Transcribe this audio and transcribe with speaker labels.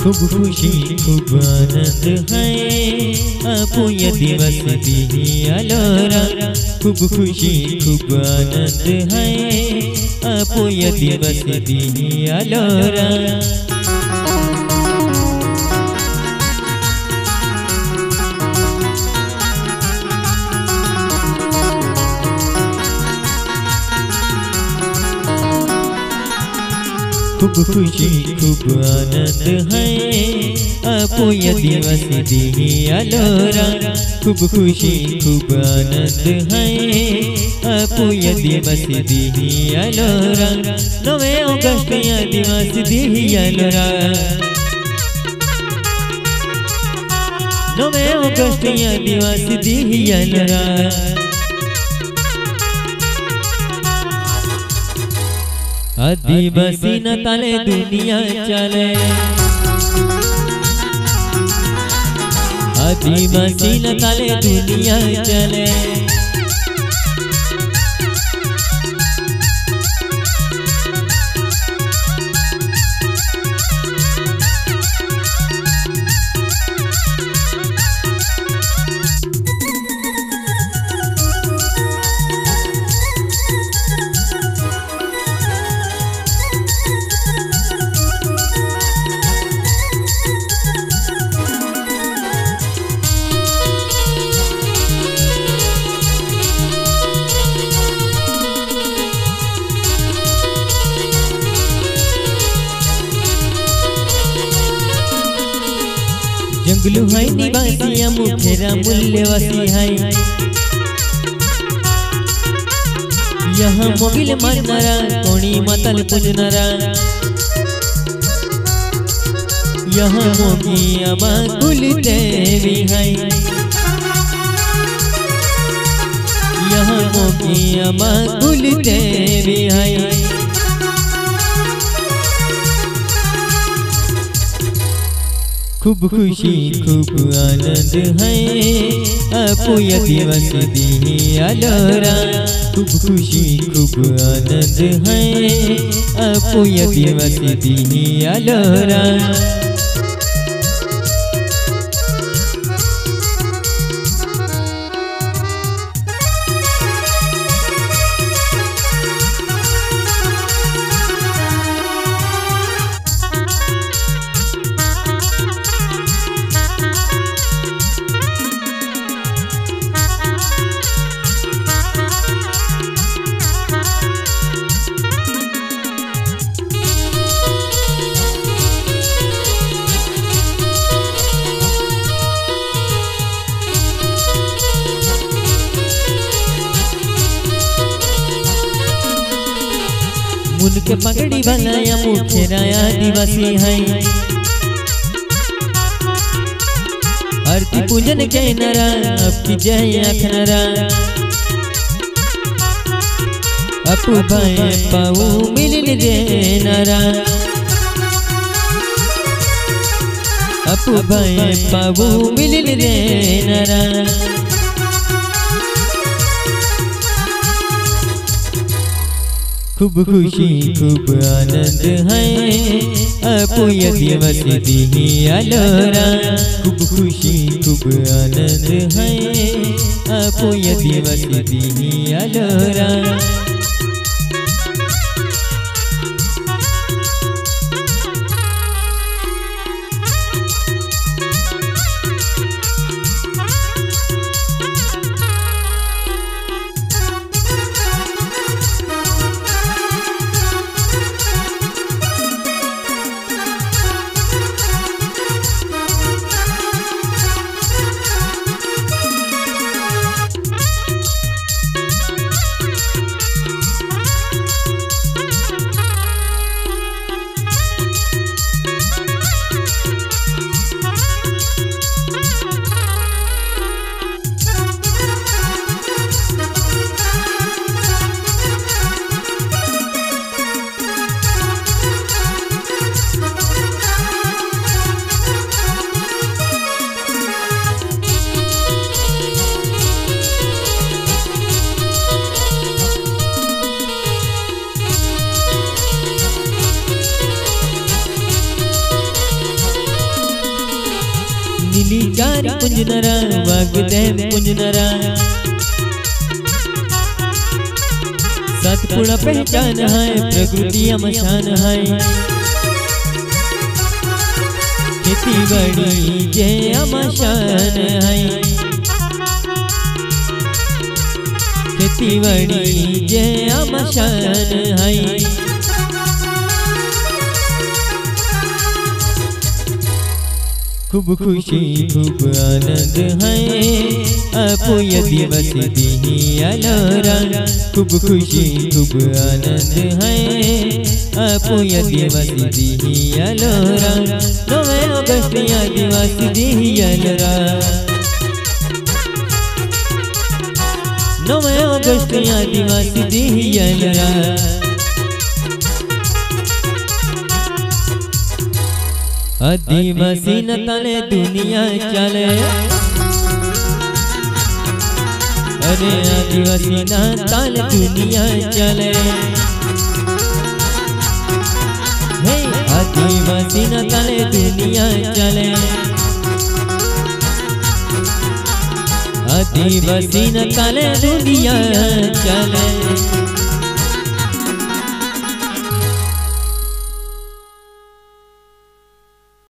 Speaker 1: खूब खुशी खूब आनंद है अपुय दिवस दी अलोरा खूब खुशी खूब आनंद है अपुय दिवस दी अलोरा खूब खुशी, खूब आनंद है। अपुय दिवस दी अलोरा। खूब खुशी, खूब आनंद है। अपुय दिवस दी अलोरा। नवे अगस्त या दिवस दी अलोरा। नवे अगस्त या दिवस दी अलोरा। आदिवासी न ताले दुनिया चले। आदिवासी न ताले दुनिया चले। जंगलू है निवासी मुखेरा मूल्यवासी है। यहाँ मोगिल मारनारा कोणी मतल पूजनारा यहाँ मोगी अमा कुल देवी है। यहाँ मोगी अमा कुल देवी है। खूब खुशी, खूब आनंद है। अपुय दिवस दी अलोरा खूब खुशी, खूब आनंद है। अपुय दिवस दी अलोरा मुन के पगड़ी बनाया मुखेरा आदिवासी है। आरती पूजन के नरा अब की जय अखनरा अपू भाई पाऊ मिलन रे नरा। अपू भाई पाऊ मिलन रे नरा। खूब खुशी, खूब आनंद है। अपुय दिवस दी अलोरा खूब खुशी, खूब आनंद है। अपुय दिवस दी अलोरा सतपुड़ा पहचान है प्रकृति अमशान है खेती बड़ी जय अमशान है खेती बड़ी जय अमशान है खूब खुशी, खूब आनंद है। अपो यदि बस दी अलोरा, खूब खुशी, खूब आनंद है। अपो यदि बस दी अलोरा नवे अगस्त आदिवासी दी अलोरा। नवे अगस्त आदिवासी दी अलोरा। आदिवासी न तले दुनिया चले। अरे आदिवासी न तले दुनिया चले। हे आदिवासी न तले दुनिया चले। आदिवासी न तले दुनिया चले।